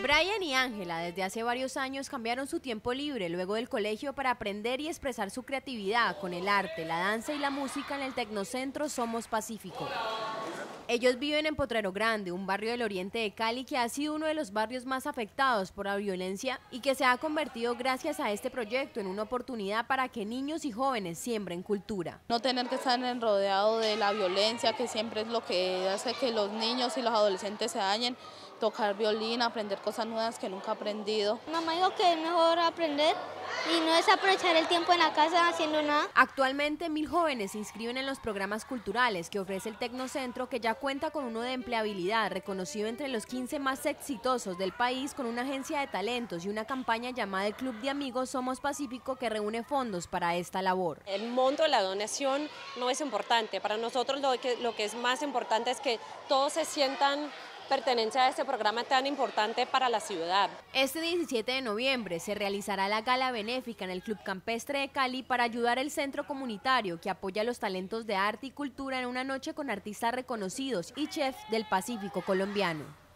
Brian y Ángela desde hace varios años cambiaron su tiempo libre luego del colegio para aprender y expresar su creatividad con el arte, la danza y la música en el Tecnocentro Somos Pacífico. Ellos viven en Potrero Grande, un barrio del oriente de Cali que ha sido uno de los barrios más afectados por la violencia y que se ha convertido gracias a este proyecto en una oportunidad para que niños y jóvenes siembren cultura. No tener que estar rodeado de la violencia, que siempre es lo que hace que los niños y los adolescentes se dañen, tocar violín, aprender cosas nuevas que nunca he aprendido. Mamá dijo que es mejor aprender y no es aprovechar el tiempo en la casa haciendo nada. Actualmente mil jóvenes se inscriben en los programas culturales que ofrece el Tecnocentro que ya cuenta con uno de empleabilidad reconocido entre los 15 más exitosos del país con una agencia de talentos y una campaña llamada el Club de Amigos Somos Pacífico que reúne fondos para esta labor. El monto de la donación no es importante, para nosotros lo que, lo que es más importante es que todos se sientan pertenencia a este programa tan importante para la ciudad. Este 17 de noviembre se realizará la gala benéfica en el Club Campestre de Cali para ayudar al centro comunitario que apoya los talentos de arte y cultura en una noche con artistas reconocidos y chefs del Pacífico colombiano.